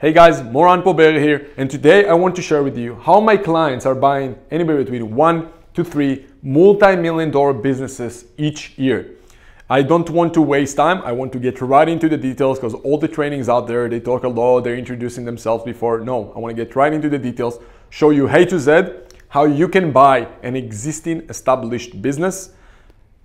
Hey guys, Moran Pober here, and today I want to share with you how my clients are buying anywhere between one to three multi-million dollar businesses each year. I don't want to waste time. I want to get right into the details because all the trainings out there, they talk a lot, they're introducing themselves before. No, I want to get right into the details, show you A to Z, how you can buy an existing established business,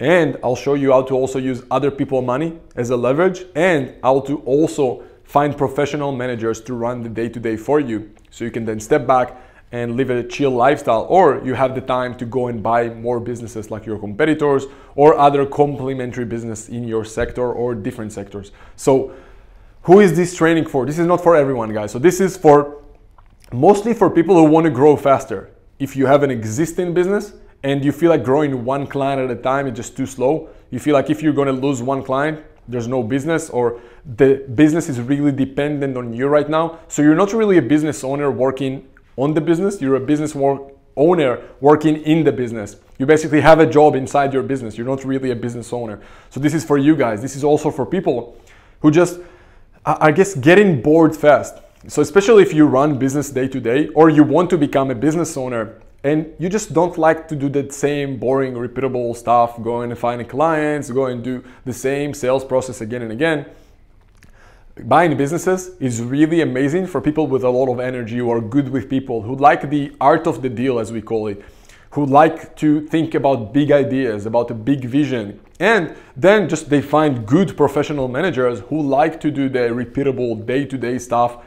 and I'll show you how to also use other people money as a leverage and how to also find professional managers to run the day to day for you. So you can then step back and live a chill lifestyle, or you have the time to go and buy more businesses like your competitors or other complementary business in your sector or different sectors. So, who is this training for? This is not for everyone, guys. So, this is for mostly for people who want to grow faster. If you have an existing business and you feel like growing one client at a time is just too slow, you feel like if you're going to lose one client, there's no business or the business is really dependent on you right now. So you're not really a business owner working on the business, you're a business work owner working in the business. You basically have a job inside your business. You're not really a business owner. So this is for you guys. This is also for people who just I guess getting bored fast. So especially if you run business day to day or you want to become a business owner and you just don't like to do that same boring, repeatable stuff, going and finding clients, go and do the same sales process again and again. Buying businesses is really amazing for people with a lot of energy who are good with people, who like the art of the deal, as we call it, who like to think about big ideas, about a big vision. And then just they find good professional managers who like to do the repeatable day to day stuff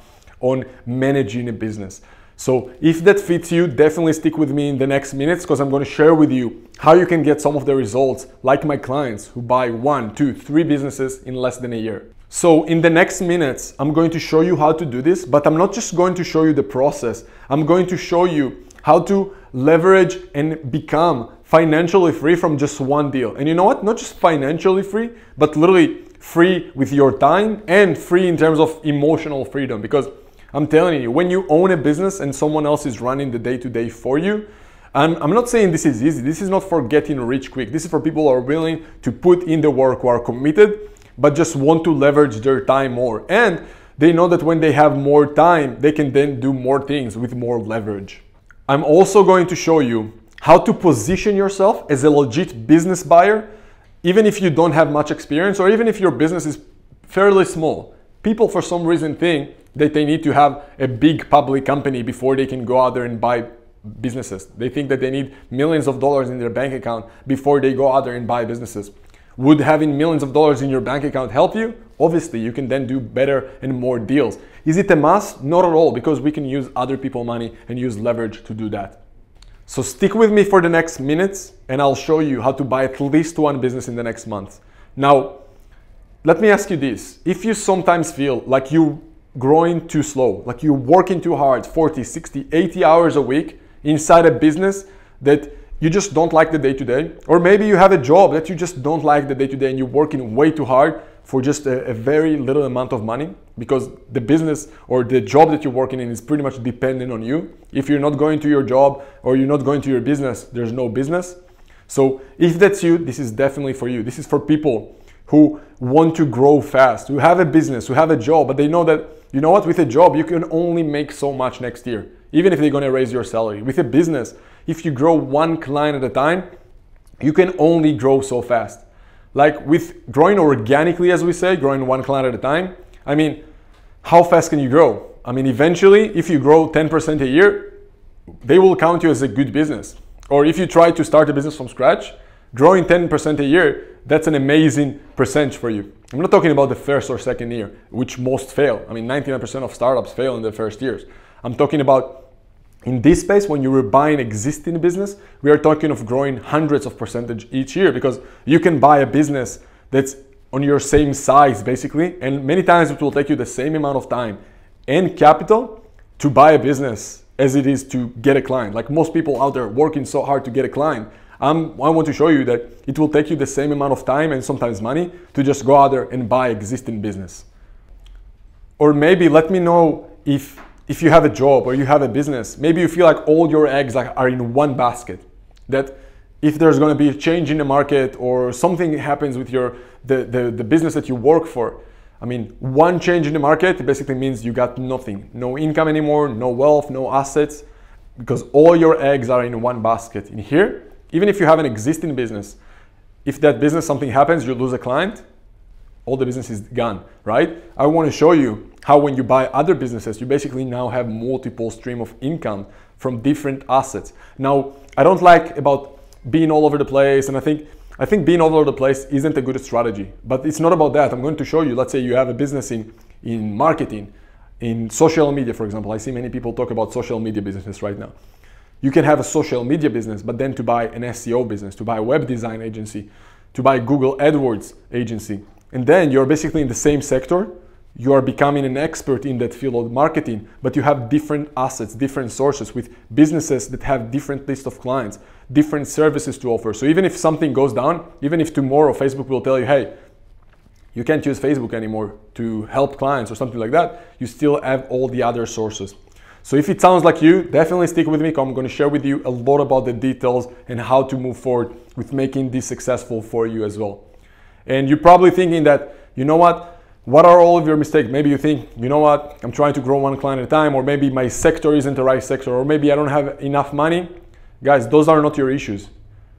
on managing a business. So if that fits you, definitely stick with me in the next minutes because I'm going to share with you how you can get some of the results like my clients who buy one, two, three businesses in less than a year. So in the next minutes, I'm going to show you how to do this, but I'm not just going to show you the process. I'm going to show you how to leverage and become financially free from just one deal. And you know what? Not just financially free, but literally free with your time and free in terms of emotional freedom because I'm telling you, when you own a business and someone else is running the day to day for you, I'm, I'm not saying this is easy. This is not for getting rich quick. This is for people who are willing to put in the work, who are committed, but just want to leverage their time more. And they know that when they have more time, they can then do more things with more leverage. I'm also going to show you how to position yourself as a legit business buyer, even if you don't have much experience or even if your business is fairly small. People, for some reason, think that they need to have a big public company before they can go out there and buy businesses. They think that they need millions of dollars in their bank account before they go out there and buy businesses. Would having millions of dollars in your bank account help you? Obviously, you can then do better and more deals. Is it a must? Not at all, because we can use other people money and use leverage to do that. So stick with me for the next minutes and I'll show you how to buy at least one business in the next month. Now, let me ask you this. If you sometimes feel like you're growing too slow, like you're working too hard 40, 60, 80 hours a week inside a business that you just don't like the day to day, or maybe you have a job that you just don't like the day to day and you're working way too hard for just a, a, very little amount of money because the business or the job that you're working in is pretty much dependent on you. If you're not going to your job or you're not going to your business, there's no business. So if that's you, this is definitely for you. This is for people who want to grow fast, who have a business, who have a job, but they know that, you know what, with a job, you can only make so much next year, even if they're gonna raise your salary. With a business, if you grow one client at a time, you can only grow so fast. Like with growing organically, as we say, growing one client at a time, I mean, how fast can you grow? I mean, eventually, if you grow 10% a year, they will count you as a good business. Or if you try to start a business from scratch, growing 10% a year, that's an amazing percentage for you. I'm not talking about the first or second year, which most fail. I mean, 99% of startups fail in the first years. I'm talking about in this space, when you were buying existing business, we are talking of growing hundreds of percentage each year because you can buy a business that's on your same size basically, and many times it will take you the same amount of time and capital to buy a business as it is to get a client. Like most people out there working so hard to get a client, I'm, I want to show you that it will take you the same amount of time and sometimes money to just go out there and buy existing business. Or maybe let me know if, if you have a job or you have a business, maybe you feel like all your eggs are in one basket. That if there's going to be a change in the market or something happens with your the, the, the business that you work for, I mean, one change in the market basically means you got nothing, no income anymore, no wealth, no assets, because all your eggs are in one basket. In here, even if you have an existing business, if that business something happens, you lose a client, all the business is gone, right? I want to show you how when you buy other businesses, you basically now have multiple stream of income from different assets. Now, I don't like about being all over the place, and I think I think being all over the place isn't a good strategy. But it's not about that. I'm going to show you. Let's say you have a business in in marketing, in social media, for example. I see many people talk about social media businesses right now. You can have a social media business, but then to buy an SEO business, to buy a web design agency, to buy Google AdWords agency, and then you're basically in the same sector. You are becoming an expert in that field of marketing, but you have different assets, different sources with businesses that have different list of clients, different services to offer. So even if something goes down, even if tomorrow Facebook will tell you, hey, you can't use Facebook anymore to help clients or something like that, you still have all the other sources. So if it sounds like you, definitely stick with me. I'm going to share with you a lot about the details and how to move forward with making this successful for you as well. And you're probably thinking that, you know what? What are all of your mistakes? Maybe you think, you know what? I'm trying to grow one client at a time, or maybe my sector isn't the right sector, or maybe I don't have enough money. Guys, those are not your issues.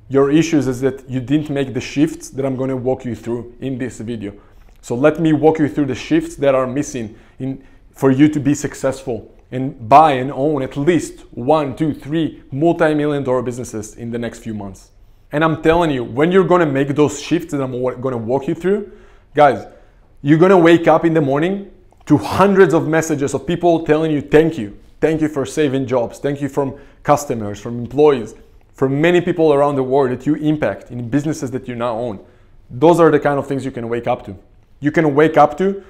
Your issues is that you didn't make the shifts that I'm going to walk you through in this video. So let me walk you through the shifts that are missing in, for you to be successful and buy and own at least one, two, three multi-million dollar businesses in the next few months. And I'm telling you, when you're gonna make those shifts that I'm gonna walk you through, guys, you're gonna wake up in the morning to hundreds of messages of people telling you thank you. Thank you for saving jobs. Thank you from customers, from employees, from many people around the world that you impact in businesses that you now own. Those are the kind of things you can wake up to. You can wake up to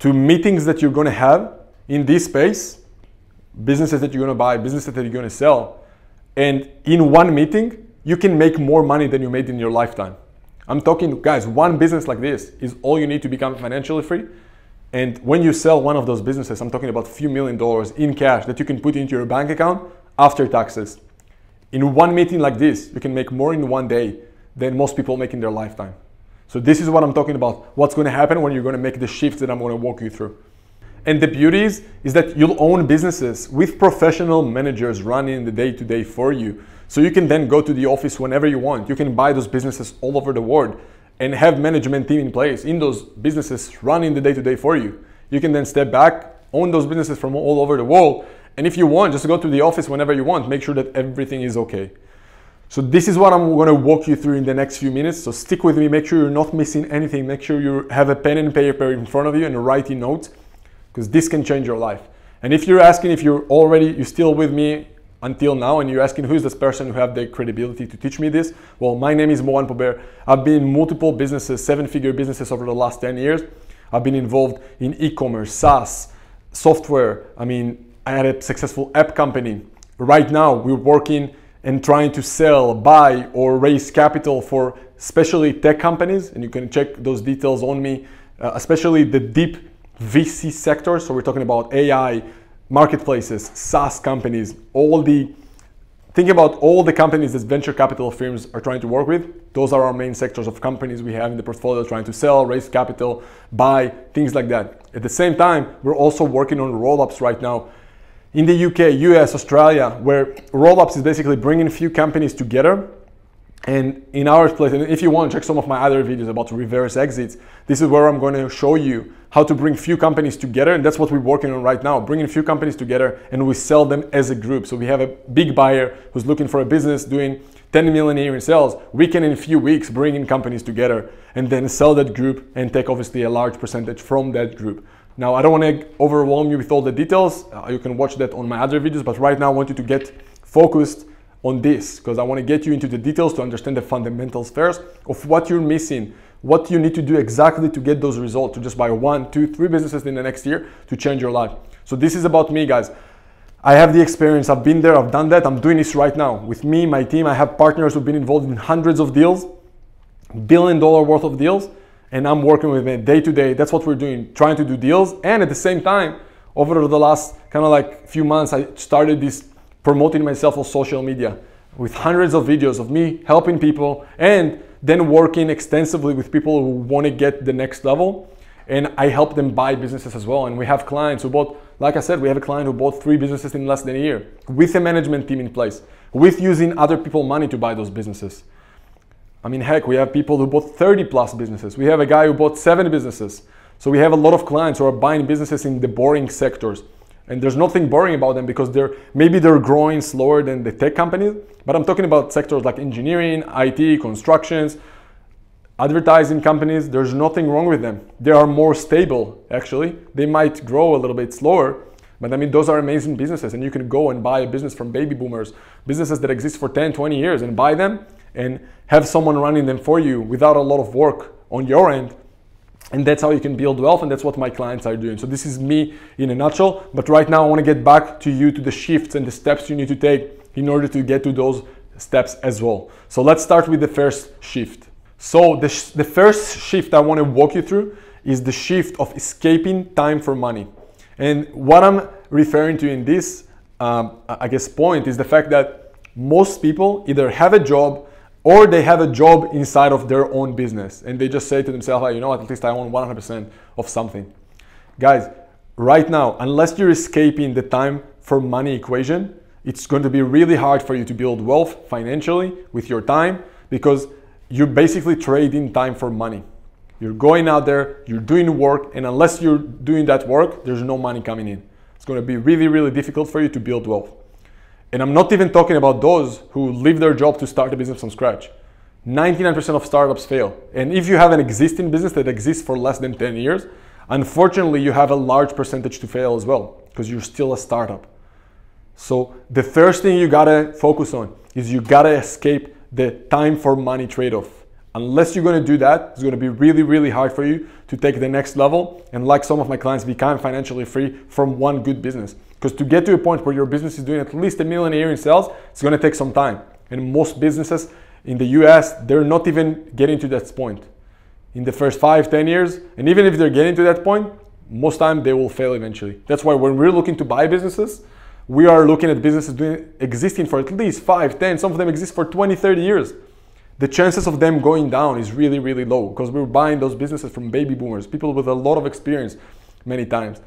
to meetings that you're gonna have in this space businesses that you're going to buy, businesses that you're going to sell. And in one meeting, you can make more money than you made in your lifetime. I'm talking, guys, one business like this is all you need to become financially free. And when you sell one of those businesses, I'm talking about a few million dollars in cash that you can put into your bank account after taxes. In one meeting like this, you can make more in one day than most people make in their lifetime. So this is what I'm talking about. What's going to happen when you're going to make the shifts that I'm going to walk you through. And the beauty is, is that you'll own businesses with professional managers running the day to day for you. So you can then go to the office whenever you want. You can buy those businesses all over the world and have management team in place in those businesses running the day to day for you. You can then step back, own those businesses from all over the world. And if you want, just go to the office whenever you want. Make sure that everything is okay. So this is what I'm going to walk you through in the next few minutes. So stick with me. Make sure you're not missing anything. Make sure you have a pen and paper in front of you and writing notes because this can change your life. And if you're asking if you're already, you're still with me until now, and you're asking who's this person who have the credibility to teach me this, well, my name is Moran Pober. I've been in multiple businesses, seven-figure businesses over the last 10 years. I've been involved in e-commerce, SaaS, software. I mean, I had a successful app company. Right now, we're working and trying to sell, buy, or raise capital for especially tech companies, and you can check those details on me, uh, especially the deep VC sector. So we're talking about AI, marketplaces, SaaS companies, all the think about all the companies that venture capital firms are trying to work with. Those are our main sectors of companies we have in the portfolio trying to sell, raise capital, buy, things like that. At the same time, we're also working on roll-ups right now in the UK, US, Australia, where roll-ups is basically bringing a few companies together and in our place, and if you want to check some of my other videos about reverse exits, this is where I'm going to show you how to bring few companies together. And that's what we're working on right now, bringing few companies together and we sell them as a group. So we have a big buyer who's looking for a business doing 10 million a year in sales. We can in a few weeks bring in companies together and then sell that group and take obviously a large percentage from that group. Now, I don't want to overwhelm you with all the details. Uh, you can watch that on my other videos, but right now I want you to get focused on this because I want to get you into the details to understand the fundamentals first of what you're missing, what you need to do exactly to get those results, to just buy one, two, three businesses in the next year to change your life. So this is about me, guys. I have the experience. I've been there. I've done that. I'm doing this right now with me, my team. I have partners who've been involved in hundreds of deals, billion dollar worth of deals, and I'm working with them day to day. That's what we're doing, trying to do deals. And at the same time, over the last kind of like few months, I started this promoting myself on social media with hundreds of videos of me helping people and then working extensively with people who want to get the next level and I help them buy businesses as well. And we have clients who bought, like I said, we have a client who bought three businesses in less than a year with a management team in place, with using other people money to buy those businesses. I mean, heck, we have people who bought 30 plus businesses. We have a guy who bought seven businesses. So we have a lot of clients who are buying businesses in the boring sectors. And there's nothing boring about them because they're maybe they're growing slower than the tech companies, but I'm talking about sectors like engineering, IT, constructions, advertising companies. There's nothing wrong with them. They are more stable actually. They might grow a little bit slower, but I mean those are amazing businesses and you can go and buy a business from baby boomers, businesses that exist for 10, 20 years and buy them and have someone running them for you without a lot of work on your end and that's how you can build wealth and that's what my clients are doing. So this is me in a nutshell but right now i want to get back to you to the shifts and the steps you need to take in order to get to those steps as well. So let's start with the first shift. So the, sh- the first shift i want to walk you through is the shift of escaping time for money. And what i'm referring to in this um, i guess point is the fact that most people either have a job or they have a job inside of their own business and they just say to themselves, you know what, at least I own 100% of something. Guys, right now, unless you're escaping the time for money equation, it's going to be really hard for you to build wealth financially with your time because you're basically trading time for money. You're going out there, you're doing work, and unless you're doing that work, there's no money coming in. It's going to be really, really difficult for you to build wealth. And I'm not even talking about those who leave their job to start a business from scratch. 99% of startups fail. And if you have an existing business that exists for less than 10 years, unfortunately, you have a large percentage to fail as well because you're still a startup. So the first thing you gotta focus on is you gotta escape the time for money trade off. Unless you're gonna do that, it's gonna be really, really hard for you to take the next level and, like some of my clients, become financially free from one good business. Because to get to a point where your business is doing at least a million a year in sales, it's going to take some time. And most businesses in the US, they're not even getting to that point in the first five, ten years. And even if they're getting to that point, most time they will fail eventually. That's why when we're looking to buy businesses, we are looking at businesses doing, existing for at least five, ten. some of them exist for 20, 30 years. The chances of them going down is really, really low because we're buying those businesses from baby boomers, people with a lot of experience many times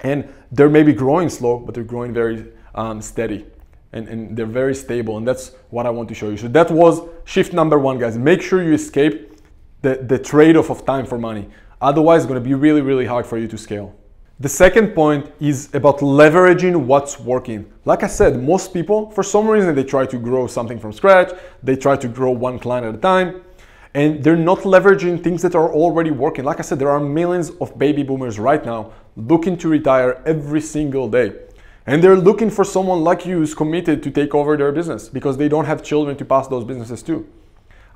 and they're maybe growing slow, but they're growing very um, steady. And, and they're very stable, and that's what I want to show you. So that was shift number one, guys. Make sure you escape the, the trade-off of time for money. Otherwise, it's gonna be really, really hard for you to scale. The second point is about leveraging what's working. Like I said, most people, for some reason, they try to grow something from scratch. They try to grow one client at a time and they're not leveraging things that are already working. Like I said, there are millions of baby boomers right now looking to retire every single day. And they're looking for someone like you who's committed to take over their business because they don't have children to pass those businesses to.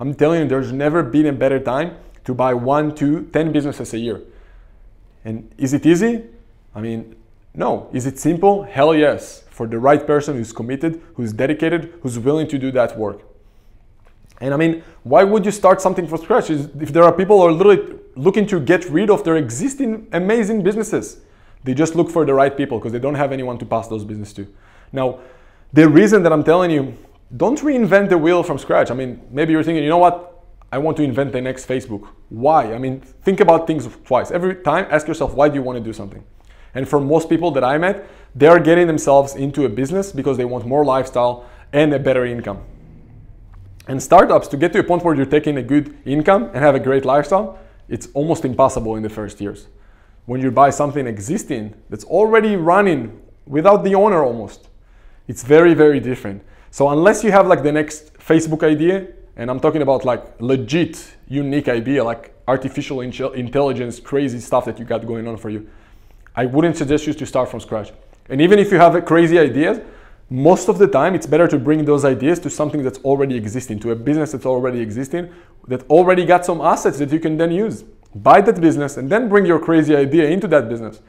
I'm telling you, there's never been a better time to buy one, two, ten businesses a year. And is it easy? I mean, no. Is it simple? Hell yes. For the right person who's committed, who's dedicated, who's willing to do that work. And I mean, why would you start something from scratch if there are people who are literally looking to get rid of their existing amazing businesses? They just look for the right people because they don't have anyone to pass those business to. Now, the reason that I'm telling you, don't reinvent the wheel from scratch. I mean, maybe you're thinking, you know what? I want to invent the next Facebook. Why? I mean, think about things twice. Every time, ask yourself, why do you want to do something? And for most people that I met, they are getting themselves into a business because they want more lifestyle and a better income. And startups, to get to a point where you're taking a good income and have a great lifestyle, it's almost impossible in the first years. When you buy something existing that's already running without the owner almost, it's very, very different. So unless you have like the next Facebook idea, and I'm talking about like legit, unique idea, like artificial intelligence, crazy stuff that you got going on for you, I wouldn't suggest you to start from scratch. And even if you have a crazy ideas, most of the time it's better to bring those ideas to something that's already existing, to a business that's already existing, that already got some assets that you can then use. Buy that business and then bring your crazy idea into that business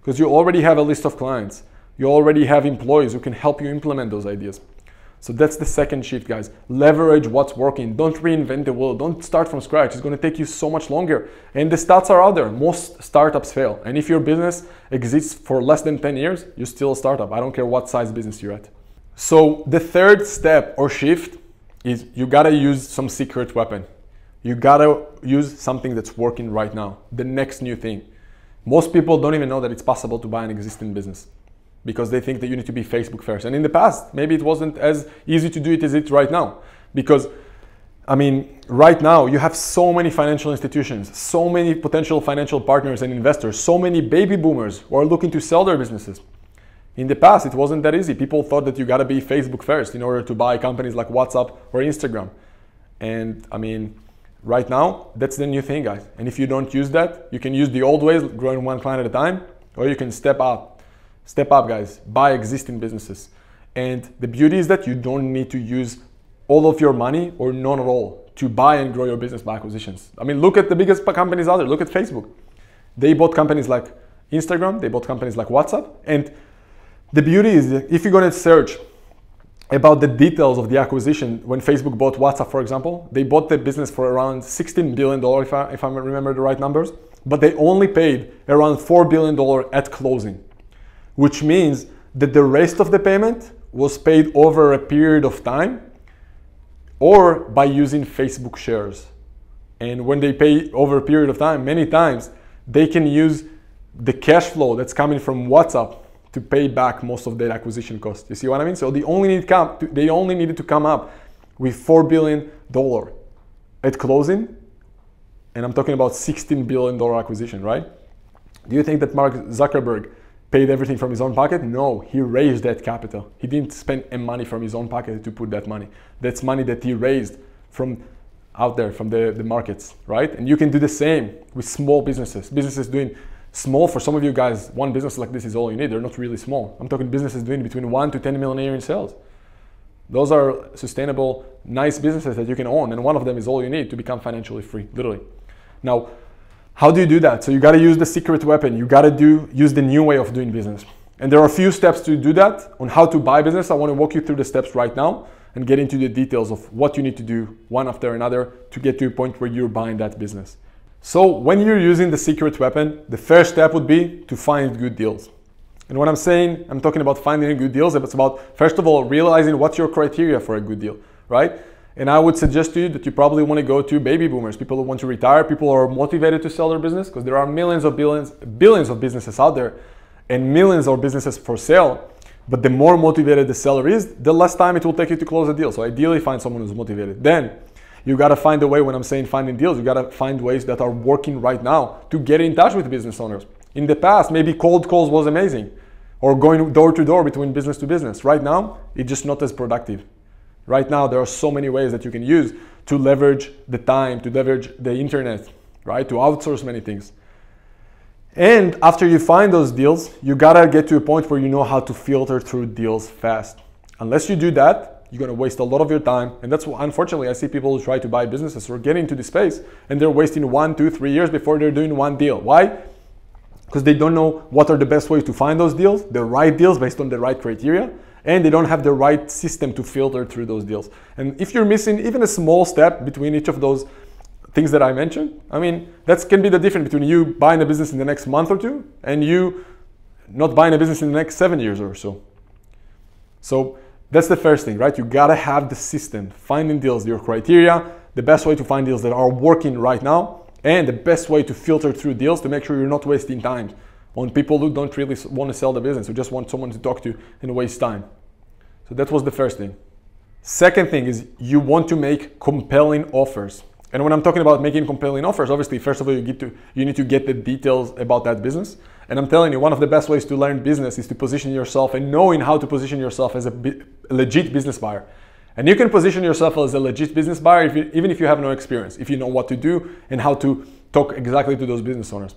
because you already have a list of clients. You already have employees who can help you implement those ideas. So that's the second shift, guys. Leverage what's working. Don't reinvent the wheel. Don't start from scratch. It's going to take you so much longer. And the stats are out there. Most startups fail. And if your business exists for less than 10 years, you're still a startup. I don't care what size business you're at. So the third step or shift is you got to use some secret weapon. You gotta use something that's working right now, the next new thing. Most people don't even know that it's possible to buy an existing business because they think that you need to be Facebook first. And in the past, maybe it wasn't as easy to do it as it right now. Because, I mean, right now you have so many financial institutions, so many potential financial partners and investors, so many baby boomers who are looking to sell their businesses. In the past, it wasn't that easy. People thought that you gotta be Facebook first in order to buy companies like WhatsApp or Instagram. And I mean, right now, that's the new thing, guys. And if you don't use that, you can use the old ways, growing one client at a time, or you can step up. Step up, guys. Buy existing businesses. And the beauty is that you don't need to use all of your money or none at all to buy and grow your business by acquisitions. I mean, look at the biggest companies out there. Look at Facebook. They bought companies like Instagram, they bought companies like WhatsApp. And the beauty is if you're going to search about the details of the acquisition when Facebook bought WhatsApp, for example. They bought the business for around $16 billion, if I, if I remember the right numbers, but they only paid around $4 billion at closing, which means that the rest of the payment was paid over a period of time or by using Facebook shares. And when they pay over a period of time, many times they can use the cash flow that's coming from WhatsApp to pay back most of that acquisition cost. You see what I mean? So they only need come they only needed to come up with four billion dollar at closing, and I'm talking about 16 billion dollar acquisition, right? Do you think that Mark Zuckerberg paid everything from his own pocket? No, he raised that capital. He didn't spend any money from his own pocket to put that money. That's money that he raised from out there from the, the markets, right? And you can do the same with small businesses, businesses doing small for some of you guys one business like this is all you need they're not really small i'm talking businesses doing between 1 to 10 million a year in sales those are sustainable nice businesses that you can own and one of them is all you need to become financially free literally now how do you do that so you got to use the secret weapon you got to do use the new way of doing business and there are a few steps to do that on how to buy business i want to walk you through the steps right now and get into the details of what you need to do one after another to get to a point where you're buying that business so when you're using the secret weapon, the first step would be to find good deals. And what I'm saying, I'm talking about finding good deals. It's about, first of all, realizing what's your criteria for a good deal, right? And I would suggest to you that you probably want to go to baby boomers, people who want to retire, people who are motivated to sell their business, because there are millions of billions, billions of businesses out there and millions of businesses for sale. But the more motivated the seller is, the less time it will take you to close a deal. So ideally find someone who's motivated. Then you got to find a way when I'm saying finding deals, you got to find ways that are working right now to get in touch with business owners. In the past, maybe cold calls was amazing or going door to door between business to business. Right now, it's just not as productive. Right now, there are so many ways that you can use to leverage the time, to leverage the internet, right? To outsource many things. And after you find those deals, you gotta get to a point where you know how to filter through deals fast. Unless you do that, you're to waste a lot of your time. And that's what, unfortunately, I see people who try to buy businesses or get into the space and they're wasting one, two, three years before they're doing one deal. Why? Because they don't know what are the best ways to find those deals, the right deals based on the right criteria, and they don't have the right system to filter through those deals. And if you're missing even a small step between each of those things that I mentioned, I mean, that can be the difference between you buying a business in the next month or two and you not buying a business in the next seven years or so. So that's the first thing, right? You gotta have the system, finding deals, your criteria, the best way to find deals that are working right now, and the best way to filter through deals to make sure you're not wasting time on people who don't really want to sell the business, who just want someone to talk to and waste time. So that was the first thing. Second thing is you want to make compelling offers. And when I'm talking about making compelling offers, obviously, first of all, you, get to, you need to get the details about that business. And I'm telling you, one of the best ways to learn business is to position yourself and knowing how to position yourself as a, a legit business buyer. And you can position yourself as a legit business buyer if you, even if you have no experience, if you know what to do and how to talk exactly to those business owners.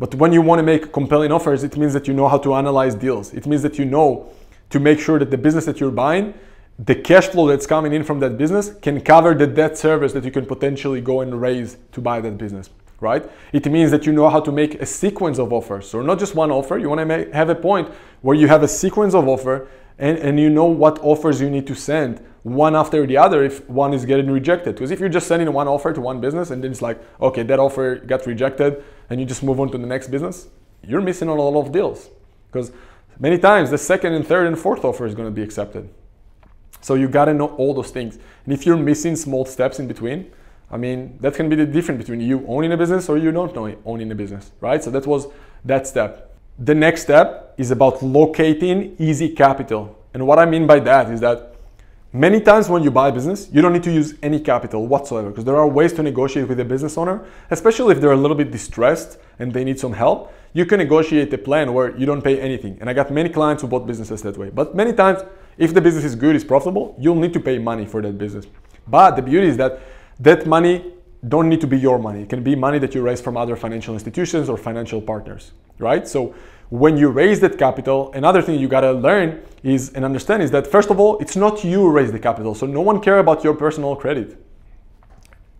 But when you want to make compelling offers, it means that you know how to analyze deals. It means that you know to make sure that the business that you're buying the cash flow that's coming in from that business can cover the debt service that you can potentially go and raise to buy that business right? It means that you know how to make a sequence of offers. So not just one offer you want to make, have a point where you have a sequence of offer and, and you know what offers you need to send one after the other if one is getting rejected. Because if you're just sending one offer to one business and then it's like okay that offer got rejected and you just move on to the next business you're missing on a lot of deals because many times the second and third and fourth offer is going to be accepted so you gotta know all those things. And if you're missing small steps in between, I mean, that can be the difference between you owning a business or you don't know owning a business, right? So that was that step. The next step is about locating easy capital. And what I mean by that is that many times when you buy a business, you don't need to use any capital whatsoever because there are ways to negotiate with a business owner, especially if they're a little bit distressed and they need some help. You can negotiate a plan where you don't pay anything. And I got many clients who bought businesses that way. But many times, if the business is good, is profitable, you'll need to pay money for that business. But the beauty is that that money don't need to be your money. It can be money that you raise from other financial institutions or financial partners, right? So when you raise that capital, another thing you gotta learn is and understand is that first of all, it's not you raise the capital. So no one care about your personal credit.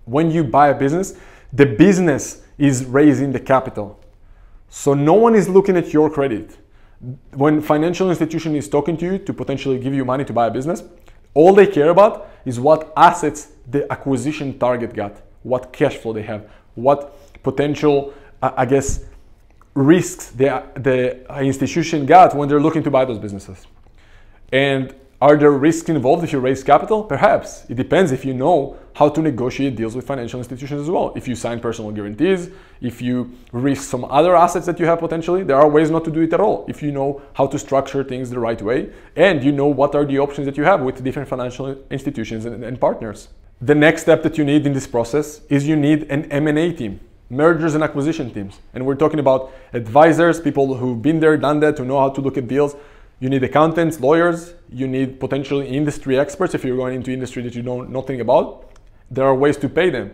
When you buy a business, the business is raising the capital. So no one is looking at your credit. When financial institution is talking to you to potentially give you money to buy a business, all they care about is what assets the acquisition target got, what cash flow they have, what potential, I guess, risks the, the institution got when they're looking to buy those businesses. And are there risks involved if you raise capital? Perhaps. It depends if you know how to negotiate deals with financial institutions as well. If you sign personal guarantees, if you risk some other assets that you have potentially, there are ways not to do it at all. If you know how to structure things the right way and you know what are the options that you have with different financial institutions and, and partners. The next step that you need in this process is you need an M&A team mergers and acquisition teams. And we're talking about advisors, people who've been there, done that, who know how to look at deals. You need accountants, lawyers, you need potentially industry experts if you're going into industry that you know nothing about. There are ways to pay them.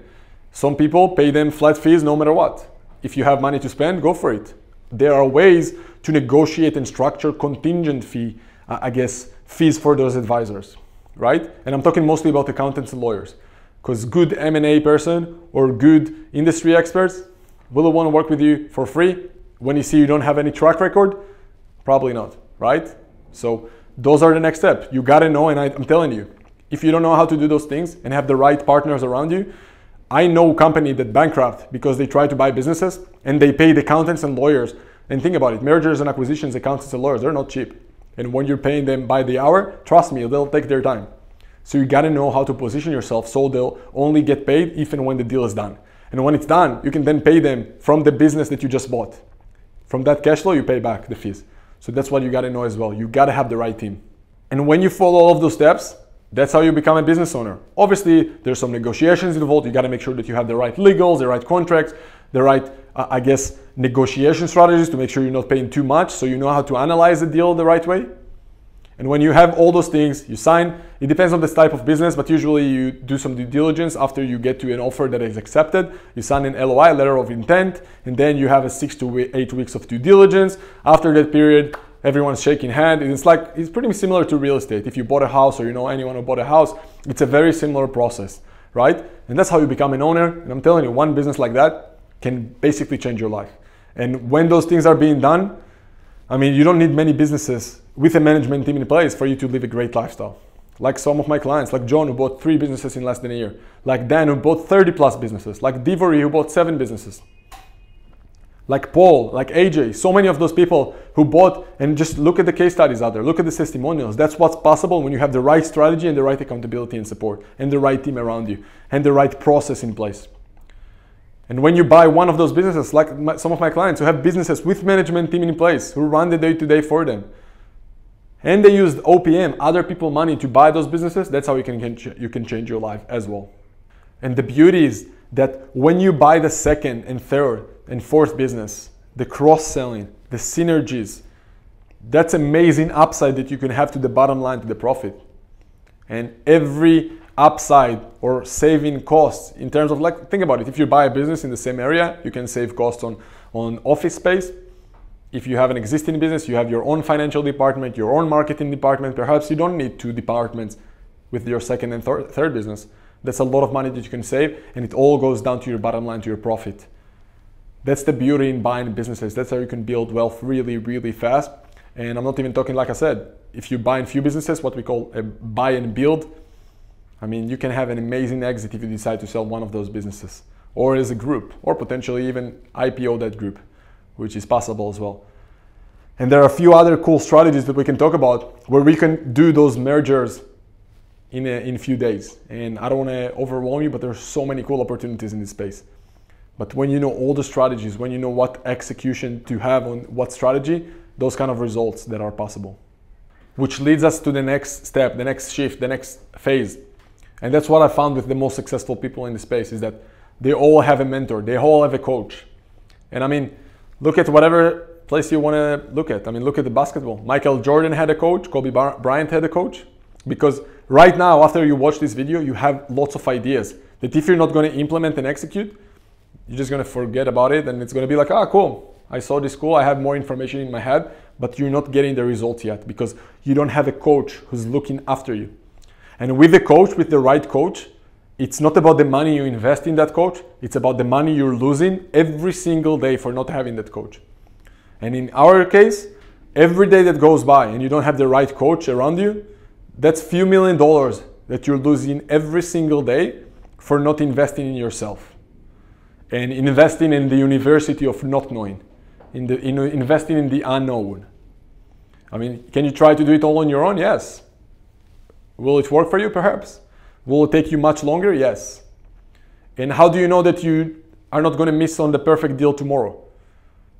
Some people pay them flat fees no matter what. If you have money to spend, go for it. There are ways to negotiate and structure contingent fee, uh, I guess, fees for those advisors, right? And I'm talking mostly about accountants and lawyers because good M&A person or good industry experts will want to work with you for free when you see you don't have any track record? Probably not right? So those are the next steps. You gotta know, and I, I'm telling you, if you don't know how to do those things and have the right partners around you, I know company that bankrupt because they try to buy businesses and they paid accountants and lawyers. And think about it, mergers and acquisitions, accountants and lawyers, they're not cheap. And when you're paying them by the hour, trust me, they'll take their time. So you gotta know how to position yourself so they'll only get paid even when the deal is done. And when it's done, you can then pay them from the business that you just bought. From that cash flow, you pay back the fees. So that's what you got to know as well. You got to have the right team. And when you follow all of those steps, that's how you become a business owner. Obviously, there's some negotiations involved. You got to make sure that you have the right legals, the right contracts, the right, uh, I guess, negotiation strategies to make sure you're not paying too much so you know how to analyze the deal the right way. And when you have all those things, you sign. It depends on this type of business, but usually you do some due diligence after you get to an offer that is accepted. You sign an LOI, letter of intent, and then you have a six to eight weeks of due diligence. After that period, everyone's shaking hand. It's like it's pretty similar to real estate. If you bought a house or you know anyone who bought a house, it's a very similar process, right? And that's how you become an owner. And I'm telling you, one business like that can basically change your life. And when those things are being done, I mean, you don't need many businesses with a management team in place for you to live a great lifestyle. Like some of my clients, like John, who bought three businesses in less than a year, like Dan, who bought 30 plus businesses, like Divory, who bought seven businesses, like Paul, like AJ, so many of those people who bought, and just look at the case studies out there, look at the testimonials. That's what's possible when you have the right strategy and the right accountability and support, and the right team around you, and the right process in place. And when you buy one of those businesses, like my, some of my clients who have businesses with management team in place, who run the day to day for them, and they used OPM, other people money to buy those businesses, that's how you can, you can change your life as well. And the beauty is that when you buy the second and third and fourth business, the cross selling, the synergies, that's amazing upside that you can have to the bottom line, to the profit. And every upside or saving costs in terms of like, think about it. If you buy a business in the same area, you can save costs on, on office space if you have an existing business, you have your own financial department, your own marketing department, perhaps you don't need two departments with your second and third, third business. That's a lot of money that you can save, and it all goes down to your bottom line, to your profit. That's the beauty in buying businesses. That's how you can build wealth really, really fast. And I'm not even talking, like I said, if you buy in few businesses, what we call a buy and build, I mean, you can have an amazing exit if you decide to sell one of those businesses, or as a group, or potentially even IPO that group which is possible as well. And there are a few other cool strategies that we can talk about where we can do those mergers in a, in a few days. And I don't want to overwhelm you, but there's so many cool opportunities in this space. But when you know all the strategies, when you know what execution to have on what strategy, those kind of results that are possible. Which leads us to the next step, the next shift, the next phase. And that's what I found with the most successful people in the space is that they all have a mentor, they all have a coach. And I mean, look at whatever place you want to look at. I mean, look at the basketball. Michael Jordan had a coach, Kobe Bryant had a coach. Because right now, after you watch this video, you have lots of ideas that if you're not going to implement and execute, you're just going to forget about it and it's going to be like, ah, cool. I saw this cool. I have more information in my head, but you're not getting the results yet because you don't have a coach who's looking after you. And with the coach, with the right coach, it's not about the money you invest in that coach, it's about the money you're losing every single day for not having that coach. And in our case, every day that goes by and you don't have the right coach around you, that's few million dollars that you're losing every single day for not investing in yourself and investing in the university of not knowing, in the in investing in the unknown. I mean, can you try to do it all on your own? Yes. Will it work for you? Perhaps. Will it take you much longer? Yes. And how do you know that you are not going to miss on the perfect deal tomorrow?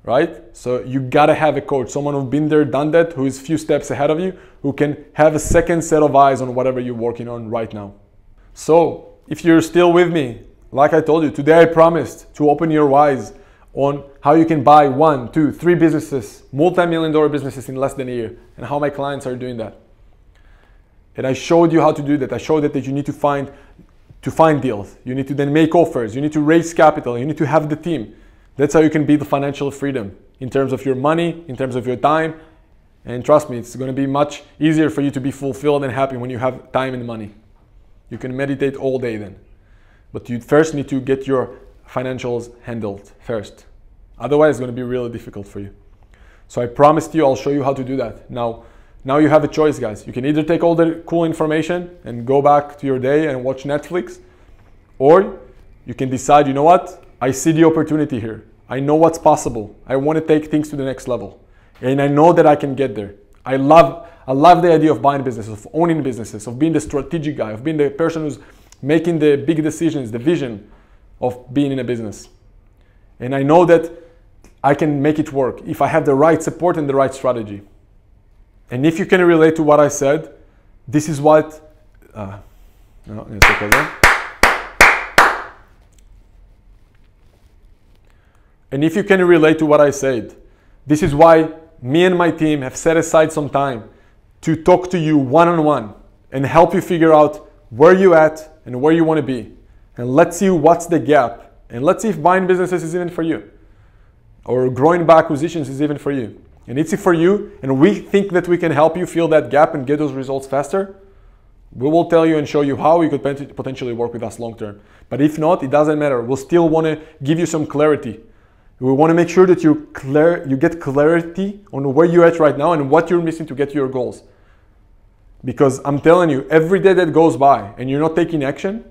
Right? So you gotta have a coach, someone who's been there, done that, who is few steps ahead of you, who can have a second set of eyes on whatever you're working on right now. So if you're still with me, like I told you, today I promised to open your eyes on how you can buy one, two, three businesses, multi-million dollar businesses in less than a year, and how my clients are doing that. And I showed you how to do that. I showed that, that you need to find to find deals. You need to then make offers. You need to raise capital. You need to have the team. That's how you can build financial freedom in terms of your money, in terms of your time. And trust me, it's going to be much easier for you to be fulfilled and happy when you have time and money. You can meditate all day then. But you first need to get your financials handled first. Otherwise, it's going to be really difficult for you. So I promised you I'll show you how to do that. Now, now you have a choice, guys. You can either take all the cool information and go back to your day and watch Netflix, or you can decide, you know what? I see the opportunity here. I know what's possible. I want to take things to the next level. And I know that I can get there. I love I love the idea of buying businesses, of owning businesses, of being the strategic guy, of being the person who's making the big decisions, the vision of being in a business. And I know that I can make it work if I have the right support and the right strategy. And if you can relate to what I said, this is what. Uh, no, and if you can relate to what I said, this is why me and my team have set aside some time to talk to you one on one and help you figure out where you at and where you want to be. And let's see what's the gap. And let's see if buying businesses is even for you. Or growing by acquisitions is even for you and it's for you, and we think that we can help you fill that gap and get those results faster, we will tell you and show you how you could potentially work with us long term. But if not, it doesn't matter. We'll still want to give you some clarity. We want to make sure that you clear, you get clarity on where you're at right now and what you're missing to get to your goals. Because I'm telling you, every day that goes by and you're not taking action,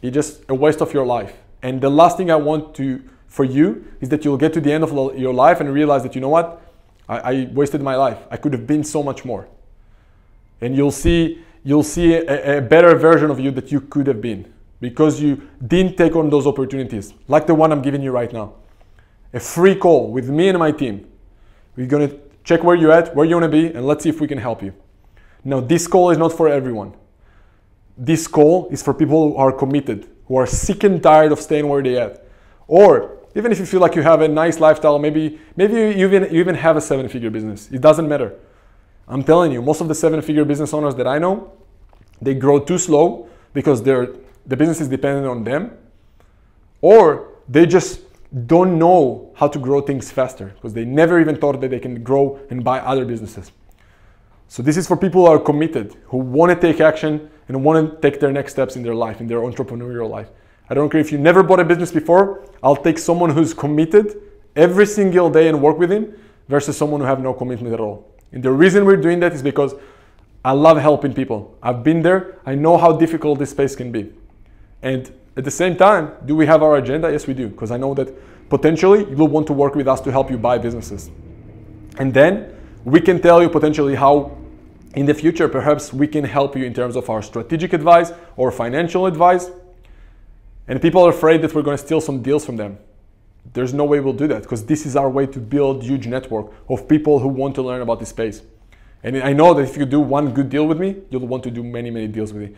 it's just a waste of your life. And the last thing I want to for you is that you'll get to the end of your life and realize that you know what I, I, wasted my life. I could have been so much more. And you'll see, you'll see a, a better version of you that you could have been because you didn't take on those opportunities, like the one I'm giving you right now. A free call with me and my team. We're gonna check where you're at, where you wanna be, and let's see if we can help you. Now, this call is not for everyone. This call is for people who are committed, who are sick and tired of staying where they're at, or even if you feel like you have a nice lifestyle, maybe maybe you even you even have a seven-figure business. It doesn't matter. I'm telling you, most of the seven-figure business owners that I know, they grow too slow because they're the business is dependent on them, or they just don't know how to grow things faster because they never even thought that they can grow and buy other businesses. So this is for people who are committed, who want to take action and want to take their next steps in their life, in their entrepreneurial life. I don't care if you never bought a business before, I'll take someone who's committed every single day and work with him versus someone who have no commitment at all. And the reason we're doing that is because I love helping people. I've been there. I know how difficult this space can be. And at the same time, do we have our agenda? Yes, we do, because I know that potentially you will want to work with us to help you buy businesses. And then we can tell you potentially how in the future, perhaps we can help you in terms of our strategic advice or financial advice. And people are afraid that we're going to steal some deals from them. There's no way we'll do that because this is our way to build huge network of people who want to learn about this space. And I know that if you do one good deal with me, you'll want to do many, many deals with me.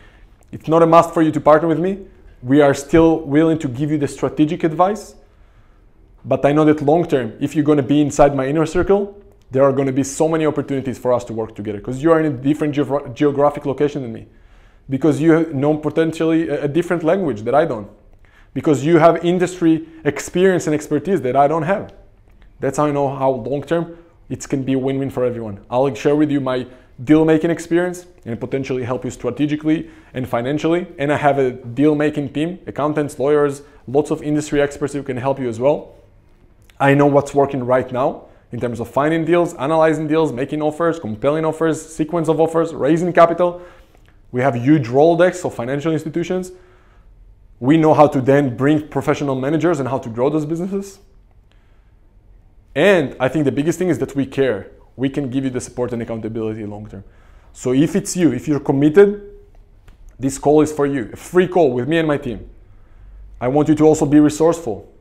It's not a must for you to partner with me. We are still willing to give you the strategic advice. But I know that long term, if you're going to be inside my inner circle, there are going to be so many opportunities for us to work together because you are in a different geogra- geographic location than me, because you know potentially a, different language that I don't, because you have industry experience and expertise that I don't have. That's how I know how long term it can be a win win for everyone. I'll share with you my deal making experience and potentially help you strategically and financially. And I have a deal making team, accountants, lawyers, lots of industry experts who can help you as well. I know what's working right now in terms of finding deals, analyzing deals, making offers, compelling offers, sequence of offers, raising capital. We have huge Rolodex of financial institutions. We know how to then bring professional managers and how to grow those businesses. And I think the biggest thing is that we care. We can give you the support and accountability long term. So if it's you, if you're committed, this call is for you. A free call with me and my team. I want you to also be resourceful.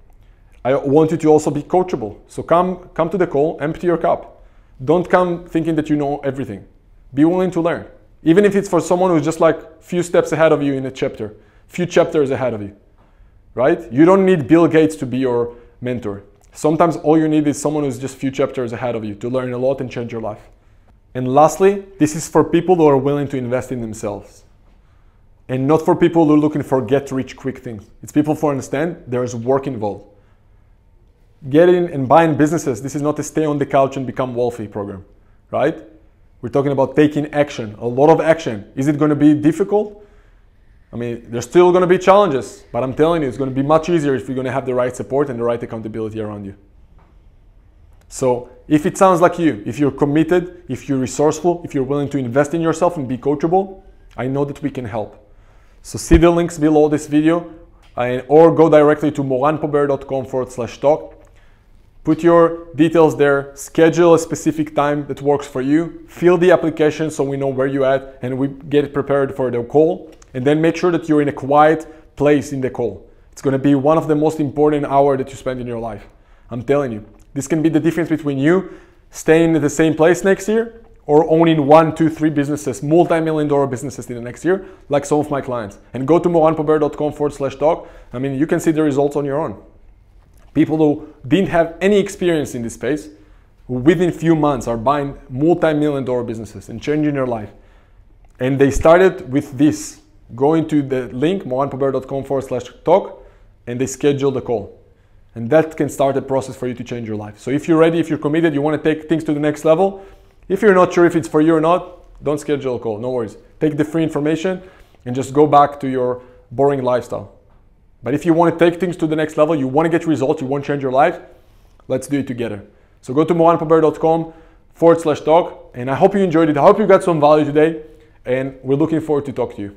I want you to also be coachable. So come, come to the call, empty your cup. Don't come thinking that you know everything. Be willing to learn. Even if it's for someone who's just like few steps ahead of you in a chapter, few chapters ahead of you. Right? You don't need Bill Gates to be your mentor. Sometimes all you need is someone who's just few chapters ahead of you to learn a lot and change your life. And lastly, this is for people who are willing to invest in themselves. And not for people who are looking for get rich quick things. It's people who understand there is work involved getting and buying businesses, this is not a stay on the couch and become wealthy program, right? We're talking about taking action, a lot of action. Is it going to be difficult? I mean, there's still going to be challenges, but I'm telling you, it's going to be much easier if you're going to have the right support and the right accountability around you. So, if it sounds like you, if you're committed, if you're resourceful, if you're willing to invest in yourself and be coachable, I know that we can help. So, see the links below this video or go directly to moranpober.com forward slash talk Put your details there, schedule a specific time that works for you, fill the application so we know where you're at and we get prepared for the call. And then make sure that you're in a quiet place in the call. It's gonna be one of the most important hours that you spend in your life. I'm telling you. This can be the difference between you staying in the same place next year or owning one, two, three businesses, multi-million dollar businesses in the next year, like some of my clients. And go to moranpober.com forward slash talk. I mean, you can see the results on your own people who didn't have any experience in this space, within few months are buying multi-million dollar businesses and changing their life. And they started with this, going to the link, moranpober.com forward slash talk, and they schedule the call. And that can start a process for you to change your life. So if you're ready, if you're committed, you want to take things to the next level, if you're not sure if it's for you or not, don't schedule a call, no worries. Take the free information and just go back to your boring lifestyle. But if you want to take things to the next level, you want to get results, you want to change your life, let's do it together. So go to moranpober.com forward slash talk. And I hope you enjoyed it. I hope you got some value today. And we're looking forward to talk to you.